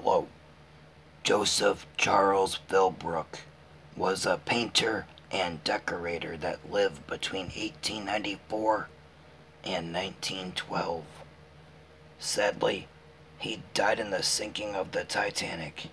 Hello. Joseph Charles Fillbrook was a painter and decorator that lived between 1894 and 1912. Sadly, he died in the sinking of the Titanic